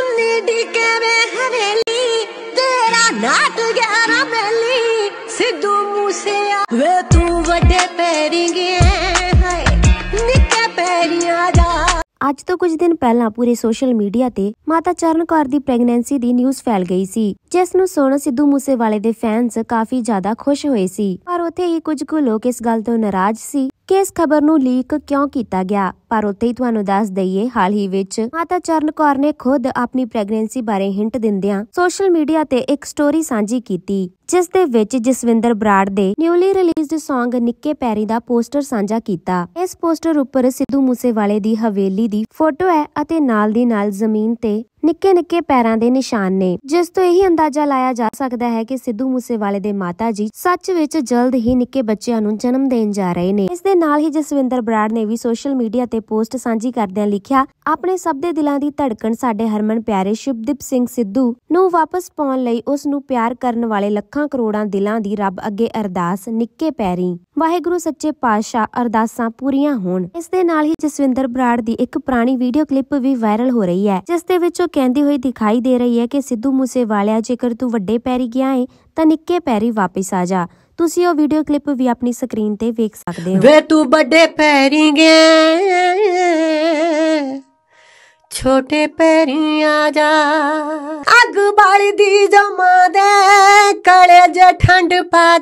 ਉਨੀ ਡੀਕੇ ਵੇ ਹਵੇਲੀ, ਤੇਰਾ ਨਾਟ ਗਿਆਰਾ ਮੈਲੀ ਸਿੱਧੂ ਮੂਸੇਆ ਵੇ ਤੂੰ ਵੱਡੇ ਪੈਰੀ ਹਾਏ, ਨਿੱਕੇ ਪੈਰੀਆਂ ਜਾ ਅੱਜ ਤੋਂ ਕੁਝ ਦਿਨ ਪਹਿਲਾਂ ਪੂਰੇ ਸੋਸ਼ਲ ਮੀਡੀਆ ਤੇ ਮਾਤਾ ਚਰਨ ਕੌਰ ਦੀ ਪ੍ਰੈਗਨੈਂਸੀ ਦੀ ਨਿਊਜ਼ ਫੈਲ ਗਈ ਸੀ, ਜਿਸ ਨੂੰ ਸੁਣ ਸਿੱਧੂ ਮੂਸੇਵਾਲੇ ਦੇ ਫੈਨਸ ਕਾਫੀ ਜ਼ਿਆਦਾ ਖੁਸ਼ ਹੋਏ ਸੀ। ਪਰ ਉੱਥੇ ਹੀ ਕੁਝ ਕੁ ਲੋਕ ਇਸ ਗੱਲ ਤੋਂ ਨਾਰਾਜ਼ ਸੀ ਕਿ ਇਸ ਖਬਰ ਨੂੰ ਲੀਕ ਕਿਉਂ ਕੀਤਾ ਗਿਆ। ਪਰ ਉੱਥੇ ਹੀ ਤੁਹਾਨੂੰ ਦੱਸ ਦਈਏ, ਹਾਲ ਹੀ ਵਿੱਚ ਮਾਤਾ ਚਰਨ ਕੌਰ ਨੇ ਖੁਦ ਆਪਣੀ ਪ੍ਰੈਗਨੈਂਸੀ ਬਾਰੇ ਹਿੰਟ ਦਿੰਦਿਆਂ ਸੋਸ਼ਲ ਮੀਡੀਆ ਤੇ ਇੱਕ ਸਟੋਰੀ ਸਾਂਝੀ ਕੀਤੀ, ਜਿਸ ਦੇ ਵਿੱਚ ਜਸਵਿੰਦਰ ਬਰਾੜ ਦੇ ਨਿਊਲੀ ਰਿਲੀਜ਼ਡ Song ਨਿੱਕੇ ਪੈਰੀ ਦਾ ਪੋਸਟਰ ਸਾਂਝਾ ਕੀਤਾ। ਇਸ ਪੋਸਟਰ ਉੱਪਰ ਸਿੱਧੂ ਮੂਸੇਵਾਲੇ ਦੀ ਹਵੇਲੀ ਦੀ ਫੋਟੋ ਹੈ ਅਤੇ ਨਾਲ ਦੀ ਨਾਲ ਜ਼ਮੀਨ ਤੇ ਨਿੱਕੇ ਨਿੱਕੇ ਪੈਰਾਂ ਦੇ ਨਿਸ਼ਾਨ ਨੇ, ਜਿਸ ਤੋਂ ਇਹੀ ਅੰਦਾਜ਼ਾ ਲਾਇਆ ਜਾ ਸਕਦਾ ਹੈ ਕਿ ਸਿੱਧੂ ਮੂਸੇਵਾਲੇ ਦੇ ਮਾਤਾ ਜੀ ਸੱਚ ਵਿੱਚ ਜਲਦ ਹੀ ਨਿੱਕੇ ਬੱਚਿਆਂ ਨੂੰ ਜਨਮ ਦੇਣ ਜਾ ਰਹੇ ਨੇ। ਇਸ ਦੇ ਨਾਲ ਹੀ ਜਸਵਿੰਦਰ ਬਰਾੜ ਨੇ ਵੀ ਸੋਸ਼ਲ ਮੀਡੀਆ ਤੇ ਪੋਸਟ ਸਾਂਝੀ ਕਰਦਿਆਂ ਲਿਖਿਆ, ਆਪਣੇ ਸਭ ਦੇ ਦਿਲਾਂ ਦੀ ਧੜਕਣ ਸਾਡੇ ਹਰਮਨ ਪਿਆਰੇ ਸ਼ੁਭਦੀਪ ਸਿੰਘ ਸਿੱਧੂ ਨੂੰ ਵਾਪਸ ਪਾਉਣ ਲਈ ਉਸ ਨੂੰ ਪਿਆਰ ਕਰਨ ਵਾਲੇ ਲੱਖਾਂ ਕਰੋੜਾਂ ਦਿਲਾਂ ਦੀ ਰੱਬ ਅੱਗੇ ਅਰਦਾਸ ਨਿੱਕੇ ਪੈਰੀ। ਵਾਹਿਗੁਰੂ ਸੱਚੇ ਪਾਤਸ਼ਾਹ ਅਰਦਾਸਾਂ ਪੂਰੀਆਂ ਹੋਣ। ਇਸ ਦੇ ਨਾਲ ਹੀ ਜਸਵਿੰਦਰ ਬਰਾੜ ਦੀ ਇੱਕ ਪੁਰਾਣੀ ਵੀਡੀਓ ਕਲਿੱਪ ਵੀ ਵਾਇਰਲ ਹੋ ਰਹੀ ਹੈ, ਜਿਸ ਦੇ ਵਿੱਚ ਉਹ ਕਹਿੰਦੀ ਹੋਈ ਦਿਖਾਈ ਦੇ ਰਹੀ ਹੈ ਕਿ ਸਿੱਧੂ ਮੂਸੇਵਾਲਿਆ ਜੇਕਰ ਤੂੰ ਵੱਡੇ ਪੈਰੀ ਗਿਆ ਏ, ਤਾਂ ਨਿੱਕੇ ਪੈਰੀ ਵਾਪਸ ਆ ਜਾ। ਤੁਸੀਂ ਉਹ ਵੀਡੀਓ ਕਲਿੱਪ ਵੀ ਆਪਣੀ ਸਕਰੀਨ ਤੇ ਵੇਖ ਸਕਦੇ ਹੋ। ਵੇ ਤੂੰ ਵੱਡੇ ਪੈਰੀ ਗਿਆ ਛੋਟੇ ਪੈਰੀ ਆ ਜਾ। ਅੱਗ ਬਾਲਦੀ ਜਮਾ ਦੇ, ਕਲੇ ਜੇ ਠੰਡ ਪਾ